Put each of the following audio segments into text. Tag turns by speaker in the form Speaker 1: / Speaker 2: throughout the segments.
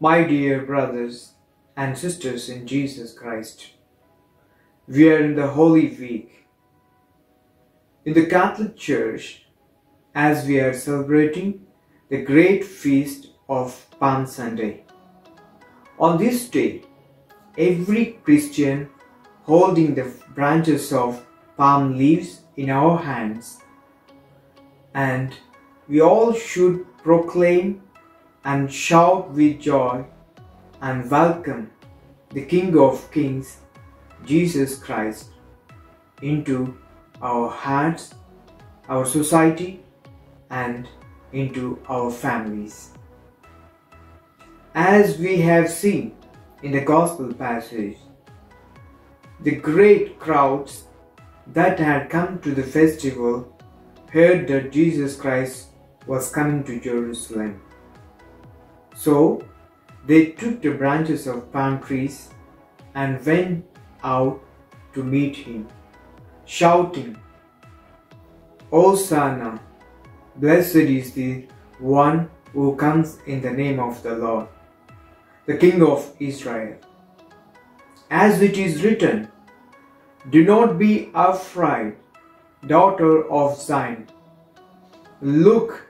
Speaker 1: My dear brothers and sisters in Jesus Christ, we are in the Holy Week. In the Catholic Church, as we are celebrating the great feast of Palm Sunday. On this day, every Christian holding the branches of palm leaves in our hands, and we all should proclaim and shout with joy and welcome the King of Kings, Jesus Christ, into our hearts, our society, and into our families. As we have seen in the Gospel passage, the great crowds that had come to the festival heard that Jesus Christ was coming to Jerusalem. So they took the branches of palm trees and went out to meet him, shouting, Hosanna! Blessed is the one who comes in the name of the Lord, the King of Israel. As it is written, Do not be afraid, daughter of Zion. Look,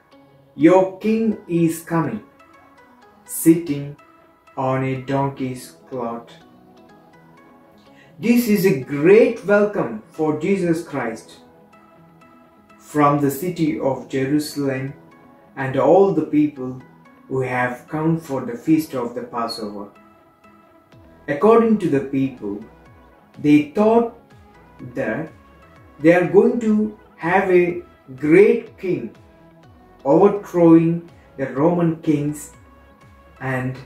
Speaker 1: your king is coming, sitting on a donkey's cloth. This is a great welcome for Jesus Christ from the city of Jerusalem and all the people who have come for the feast of the Passover. According to the people, they thought that they are going to have a great king overthrowing the Roman kings and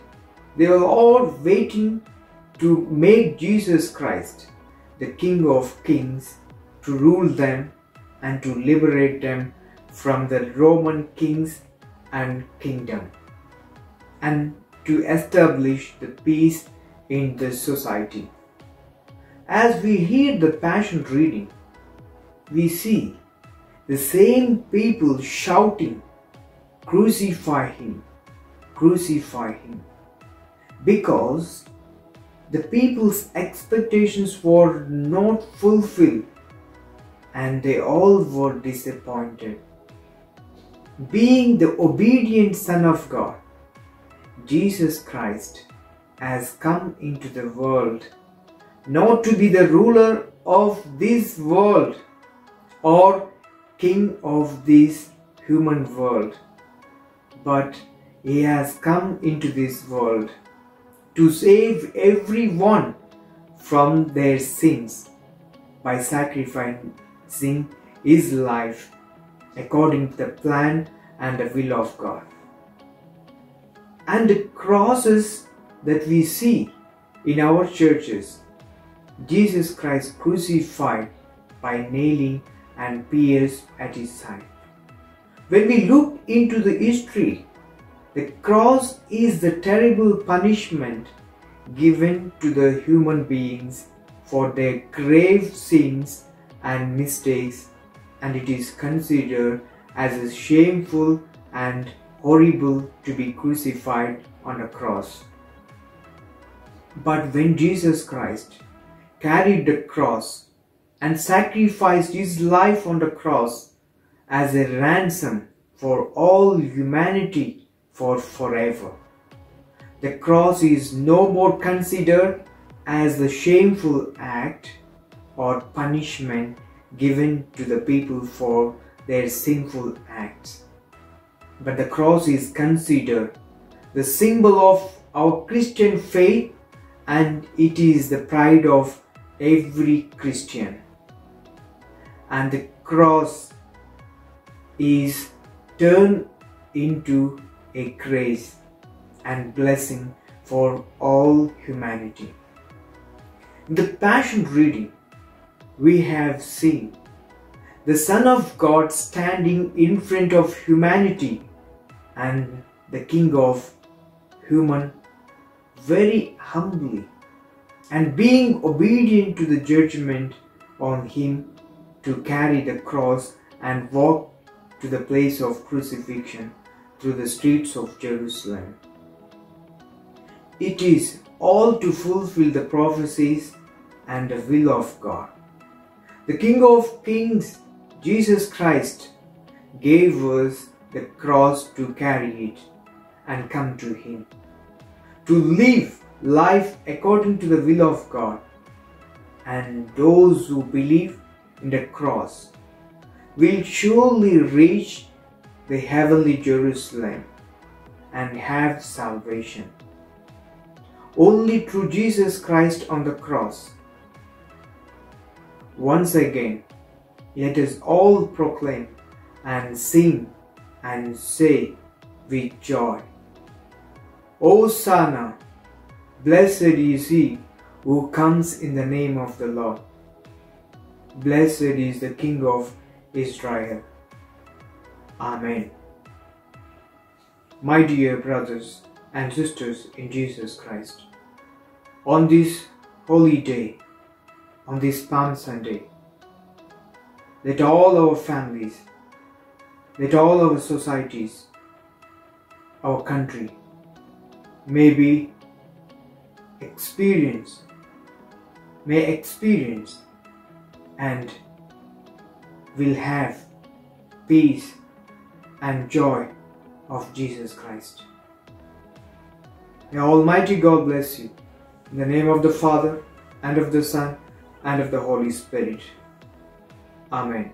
Speaker 1: they were all waiting to make Jesus Christ the King of Kings to rule them and to liberate them from the Roman kings and kingdom and to establish the peace in the society. As we hear the Passion reading, we see the same people shouting, Crucify him, crucify him, because the people's expectations were not fulfilled and they all were disappointed. Being the obedient Son of God, Jesus Christ has come into the world not to be the ruler of this world or king of this human world, but he has come into this world to save everyone from their sins by sacrificing his life according to the plan and the will of God. And the crosses that we see in our churches, Jesus Christ crucified by nailing and pierced at his side. When we look into the history, the cross is the terrible punishment given to the human beings for their grave sins and mistakes and it is considered as shameful and horrible to be crucified on a cross. But when Jesus Christ carried the cross and sacrificed his life on the cross as a ransom for all humanity for forever, the cross is no more considered as the shameful act or punishment given to the people for their sinful acts. But the cross is considered the symbol of our Christian faith and it is the pride of every Christian. And the cross is turned into a grace and blessing for all humanity. In the Passion reading, we have seen the Son of God standing in front of humanity and the King of human very humbly and being obedient to the judgment on him to carry the cross and walk to the place of crucifixion through the streets of Jerusalem. it is all to fulfill the prophecies and the will of God. The King of Kings, Jesus Christ, gave us the cross to carry it and come to Him. To live life according to the will of God. And those who believe in the cross will surely reach the heavenly Jerusalem and have salvation. Only through Jesus Christ on the cross. Once again, let us all proclaim and sing and say with joy, Hosanna, Blessed is he who comes in the name of the Lord. Blessed is the King of Israel. Amen. My dear brothers and sisters in Jesus Christ, on this holy day, on this Palm Sunday, let all our families, let all our societies, our country, may be experience, may experience and will have peace and joy of Jesus Christ. May Almighty God bless you. In the name of the Father, and of the Son, and of the Holy Spirit. Amen.